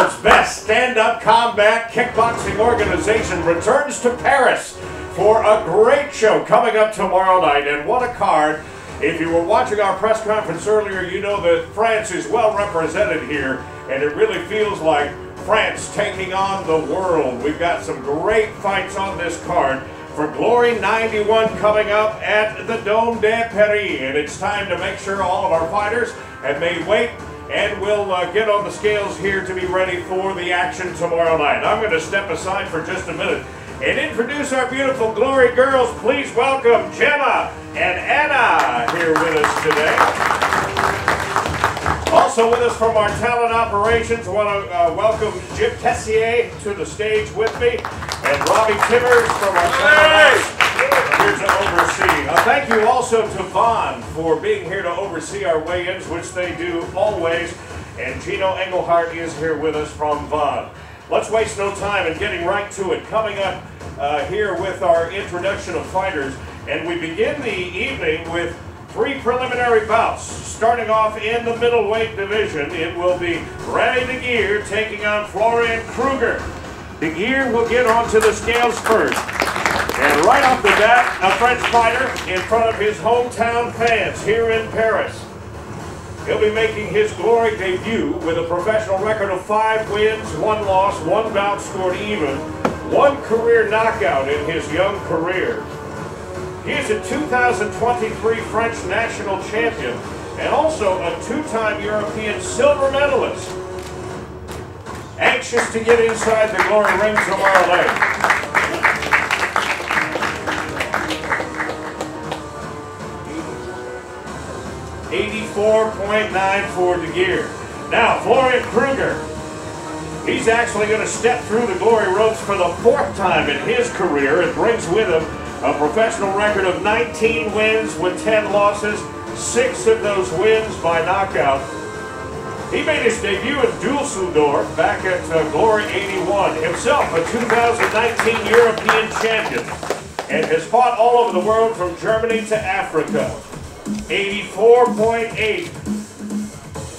world's best stand-up combat kickboxing organization returns to Paris for a great show coming up tomorrow night. And what a card. If you were watching our press conference earlier, you know that France is well represented here, and it really feels like France taking on the world. We've got some great fights on this card for Glory 91 coming up at the Dome de Paris. And it's time to make sure all of our fighters have made weight and we'll uh, get on the scales here to be ready for the action tomorrow night. I'm going to step aside for just a minute and introduce our beautiful Glory girls. Please welcome Gemma and Anna here with us today. Also with us from our talent operations, I want to uh, welcome Jim Tessier to the stage with me, and Robbie Timmers from our talent here to oversee. Uh, thank you also to Vaughn for being here to oversee our weigh-ins, which they do always, and Gino Engelhart is here with us from Vaughn. Let's waste no time in getting right to it. Coming up uh, here with our introduction of fighters, and we begin the evening with Three preliminary bouts. Starting off in the middleweight division, it will be Rene de Geer taking on Florian Kruger. De Geer will get onto the scales first. And right off the bat, a French fighter in front of his hometown fans here in Paris. He'll be making his glory debut with a professional record of five wins, one loss, one bout scored even, one career knockout in his young career. He is a 2023 French national champion and also a two-time European silver medalist. Anxious to get inside the glory ring tomorrow night. Eighty-four point nine for De Geer. Now, Florian Kruger. He's actually going to step through the glory ropes for the fourth time in his career and brings with him a professional record of 19 wins with 10 losses, six of those wins by knockout. He made his debut in Dusseldorf back at uh, Glory 81, himself a 2019 European champion, and has fought all over the world from Germany to Africa. 84.8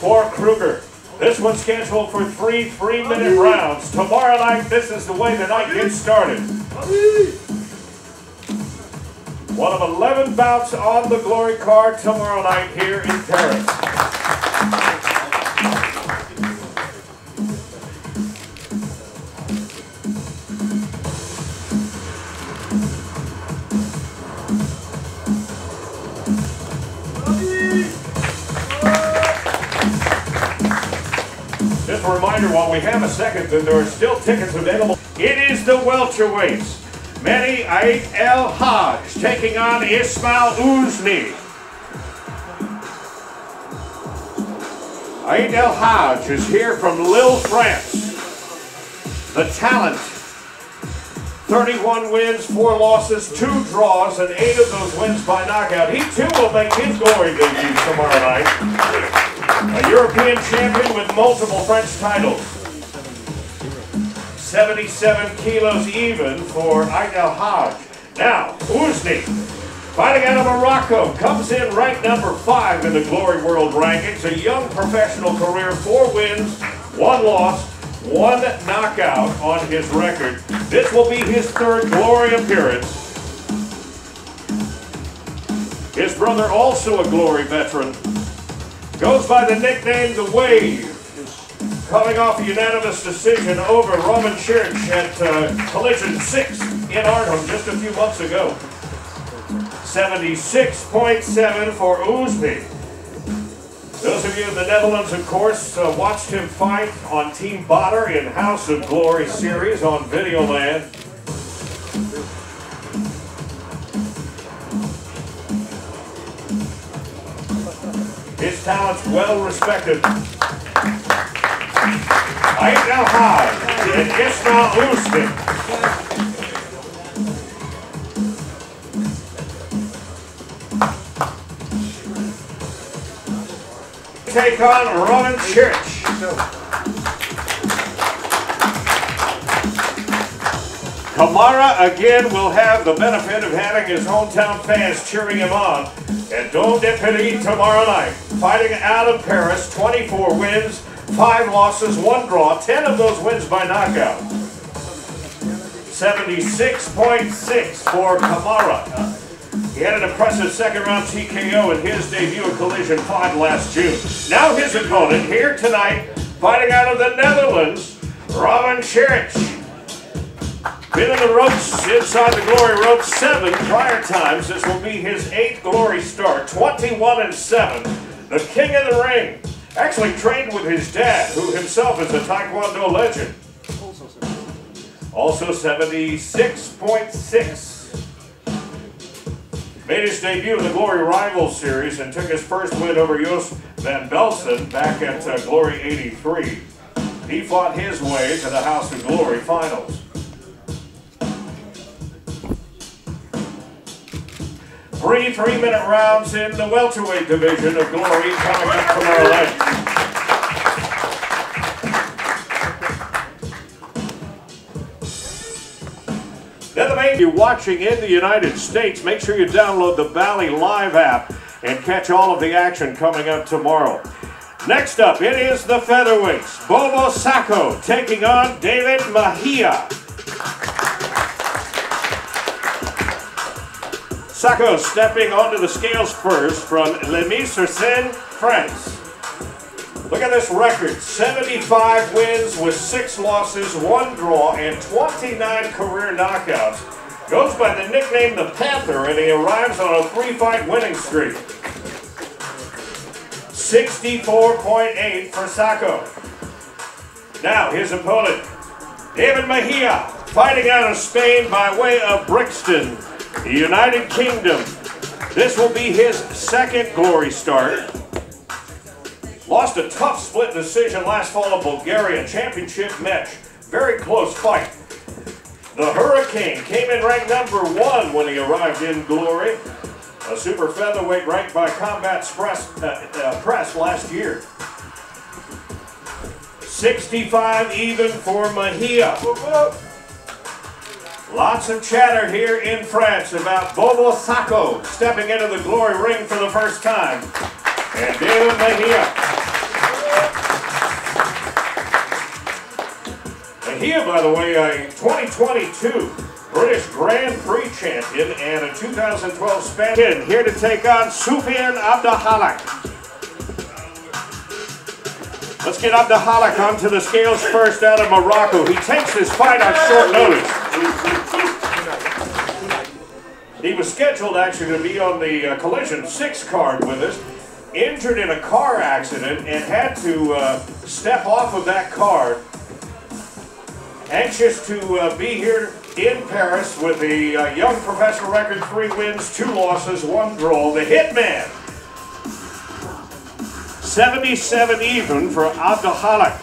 for Kruger. This one's scheduled for three three-minute rounds. Tomorrow night, this is the way the night gets started. One of 11 bouts on the Glory card tomorrow night here in Paris. Just a reminder, while we have a second, that there are still tickets available. It is the welterweights. Mehdi Ait El Haj taking on Ismail Uzni. Ait El Haj is here from Lille, France. The talent. 31 wins, 4 losses, 2 draws, and 8 of those wins by knockout. He too will make his glory debut tomorrow night. A European champion with multiple French titles. 77 kilos even for Ait El Haj. Now, Uzni, fighting out of Morocco, comes in ranked number five in the Glory World Rankings. A young professional career, four wins, one loss, one knockout on his record. This will be his third Glory appearance. His brother, also a Glory veteran, goes by the nickname The Wave coming off a unanimous decision over Roman Church at uh, Collision 6 in Arnhem just a few months ago. 76.7 for Uzbi. Those of you in the Netherlands, of course, uh, watched him fight on Team Botter in House of Glory series on Videoland. His talent's well respected. Ait El Haj and Ismail Usman. Take on Roman Church. Kamara again will have the benefit of having his hometown fans cheering him on at Dome de Paris tomorrow night. Fighting out of Paris, 24 wins, five losses, one draw, 10 of those wins by knockout. 76.6 for Kamara. He had an impressive second round TKO in his debut at Collision 5 last June. Now his opponent here tonight, fighting out of the Netherlands, Robin Cherich. Been in the ropes, inside the glory ropes, seven prior times. This will be his eighth glory start, 21 and 7. The king of the ring. Actually trained with his dad, who himself is a Taekwondo legend. Also 76.6. Made his debut in the Glory Rivals Series and took his first win over Jos Van Belsen back at uh, Glory 83. He fought his way to the House of Glory Finals. Three three-minute rounds in the welterweight division of Glory coming up tomorrow night. Then the main you're watching in the United States, make sure you download the Bally Live app and catch all of the action coming up tomorrow. Next up, it is the featherweights. Bobo Sacko taking on David Mejia. Sacko stepping onto the scales first from Lemay-sur-Seine, France. Look at this record 75 wins with 6 losses, 1 draw, and 29 career knockouts. Goes by the nickname the Panther, and he arrives on a 3 fight winning streak. 64.8 for Sacko. Now, his opponent, David Mejia, fighting out of Spain by way of Brixton, the United Kingdom. This will be his second glory start. Lost a tough split decision last fall in Bulgaria championship match. Very close fight. The Hurricane came in ranked number one when he arrived in glory. A super featherweight ranked by Combat Press, uh, uh, Press last year. 65 even for Mejia. Lots of chatter here in France about Bobo Sacko stepping into the glory ring for the first time. And David Mejia Mejia, by the way, a 2022 British Grand Prix champion and a 2012 Spanish here to take on Soufiane Abdelhalak. Let's get Abdelhalak onto the scales first out of Morocco. He takes this fight on short notice. He was scheduled actually to be on the uh, Collision 6 card with us, injured in a car accident and had to uh, step off of that card Anxious to uh, be here in Paris with a uh, young professional record, three wins, two losses, one draw. The Hitman. 77 even for Abdelhalak.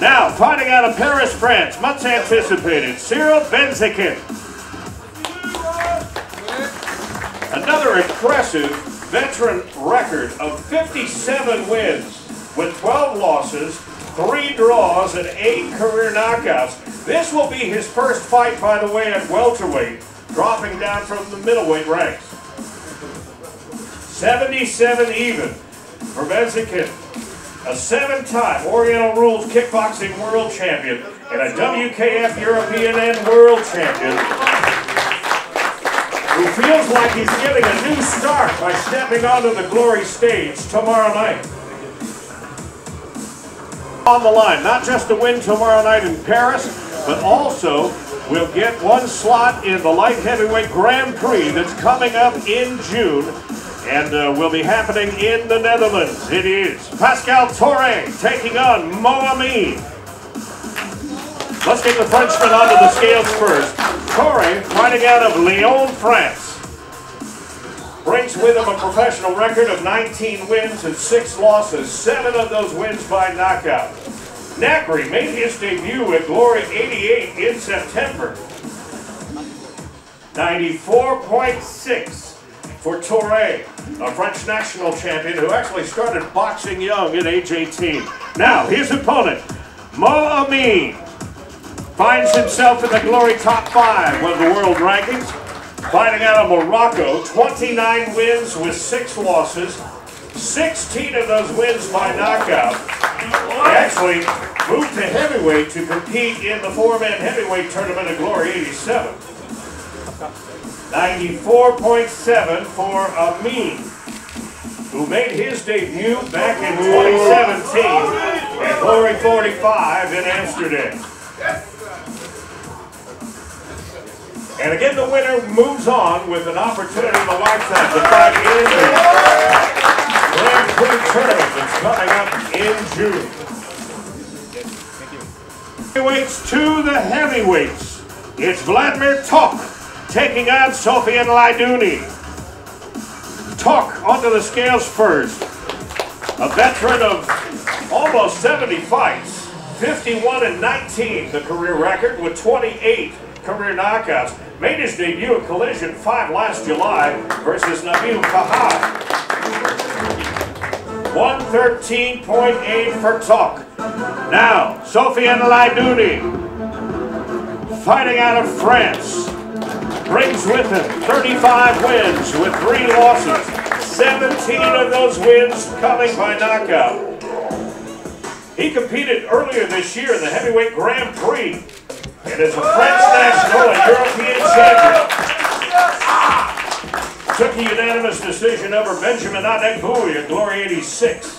Now, fighting out of Paris, France, much anticipated, Cyril Benzaquen. Another impressive veteran record of 57 wins with 12 losses, three draws, and eight career knockouts. This will be his first fight, by the way, at welterweight, dropping down from the middleweight ranks. 77 even for Benzaquen, a seven-time Oriental Rules Kickboxing World Champion and a WKF European and World Champion feels like he's getting a new start by stepping onto the glory stage tomorrow night on the line. Not just a win tomorrow night in Paris, but also we'll get one slot in the light heavyweight Grand Prix that's coming up in June and uh, will be happening in the Netherlands. It is Pascal Touré taking on Mo Amin. Let's get the Frenchman onto the scales first. Touré fighting out of Lyon, France. Brings with him a professional record of 19 wins and 6 losses, 7 of those wins by knockout. Nakri made his debut at Glory 88 in September. 94.6 for Touré, a French national champion who actually started boxing young at age 18. Now, his opponent, Mo Amin, finds himself in the Glory top 5 of the world rankings. Fighting out of Morocco, 29 wins with 6 losses, 16 of those wins by knockout. actually moved to heavyweight to compete in the four-man heavyweight tournament of Glory 87. 94.7 for Amin, who made his debut back in 2017 at Glory 45 in Amsterdam. And again, the winner moves on with an opportunity to fight in the Grand Prix tournament coming up in June. Heavyweights to the heavyweights. It's Vladimir Tok taking on Sofian Laidouni. Tok onto the scales first. A veteran of almost 70 fights, 51 and 19 the career record with 28 career knockouts. Made his debut at Collision 5 last July versus Nabil Fahad. 113.8 for Tok. Now, Sofian Laidouni, fighting out of France, brings with him 35 wins with three losses. 17 of those wins coming by knockout. He competed earlier this year in the heavyweight Grand Prix and is a French national and European champion. Took a unanimous decision over Benjamin Adegbuyi at Glory 86.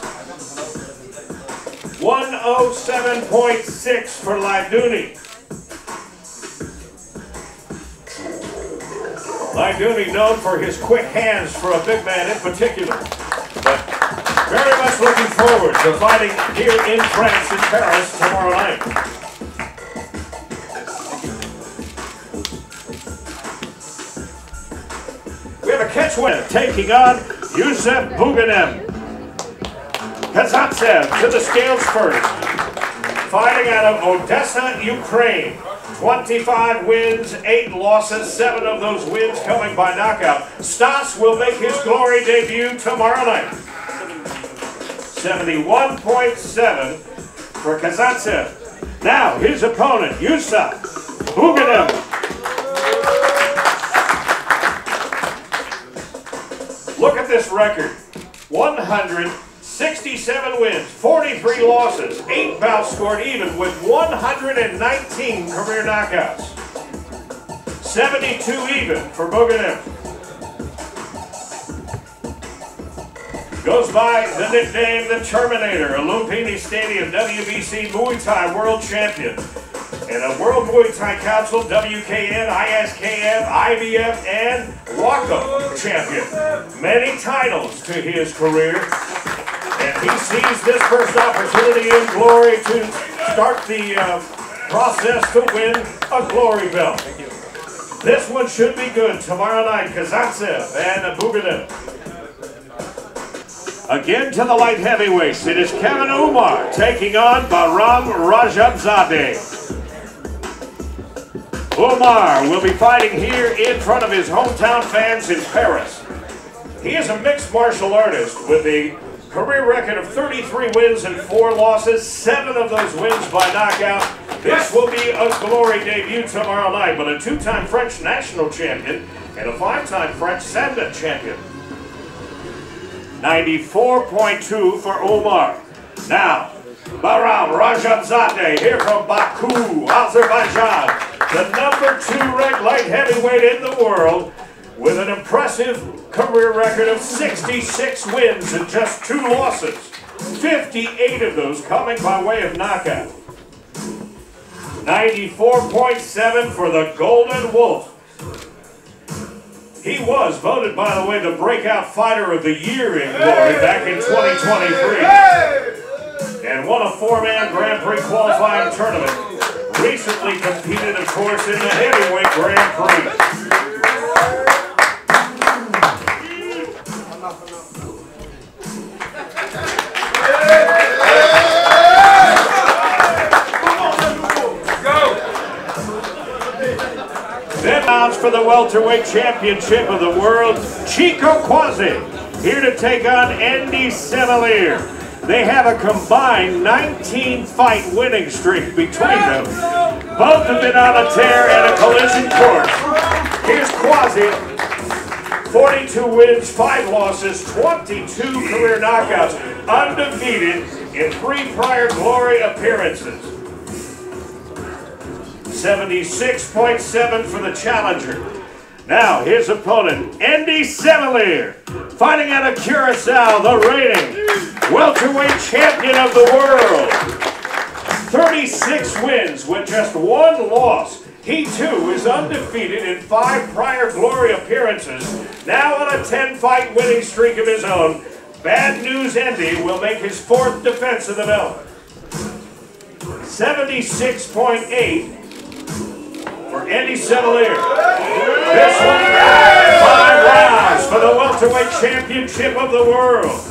107.6 for Laidouni. Laidouni known for his quick hands for a big man in particular. Very much looking forward to fighting here in France in Paris tomorrow night. We have a catch winner taking on Yusuf Boughanem. Kazantsev to the scales first. Fighting out of Odessa, Ukraine. 25 wins, 8 losses, 7 of those wins coming by knockout. Stas will make his glory debut tomorrow night. 71.7 for Kazantsev. Now, his opponent, Yusuf Boughanem. Look at this record. 167 wins, 43 losses, 8 bouts scored even with 119 career knockouts. 72 even for Boughanem. Goes by the nickname the Terminator, a Lumpini Stadium WBC Muay Thai World Champion and a World Muay Thai Council, WKN, ISKF, IBF, and WAKO champion. Many titles to his career, and he sees this first opportunity in glory to start the uh, process to win a glory belt. This one should be good tomorrow night, Kazantsev and Boughanem. Again to the light heavyweights, it is Kevin Umar taking on Bahram Rajabzadeh. Umar will be fighting here in front of his hometown fans in Paris. He is a mixed martial artist with a career record of 33 wins and 4 losses, 7 of those wins by knockout. This will be a glory debut tomorrow night, but a two-time French national champion and a five-time French Sanda champion. 94.2 for Umar. Now, Bahram Rajabzadeh here from Baku, Azerbaijan, the number two red light heavyweight in the world with an impressive career record of 66 wins and just two losses. 58 of those coming by way of knockout. 94.7 for the Golden Wolf. He was voted, by the way, the breakout fighter of the year in Glory back in 2023. And won a four-man Grand Prix qualifying tournament. Recently competed, of course, in the heavyweight Grand Prix. For the welterweight championship of the world, Chico Kwasi, here to take on Andy Semeleer. They have a combined 19 fight winning streak between them. Both have been on a tear at a collision course. Here's Kwasi, 42 wins, 5 losses, 22 career knockouts, undefeated in three prior glory appearances. 76.7 for the challenger. Now, his opponent, Andy Semeleer, fighting out of Curacao, the reigning welterweight champion of the world. 36 wins with just one loss. He too is undefeated in five prior glory appearances, now on a 10-fight winning streak of his own. Bad News Andy will make his fourth defense of the belt. 76.8 for Andy Semeleer. This one, five rounds for the welterweight championship of the world.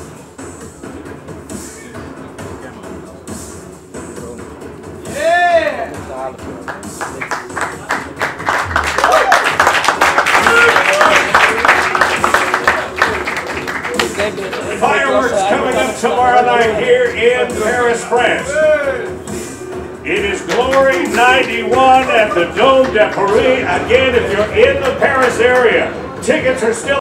Fireworks coming up tomorrow night here in Paris, France. It is Glory 91 at the Dome de Paris. Again, if you're in the Paris area, tickets are still